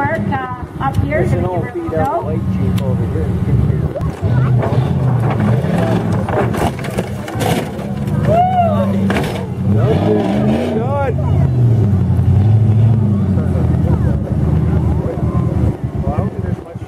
park uh, up here. There's an old beat up white Jeep over here. You can Good. Well, I don't think there's much,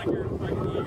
like you're, like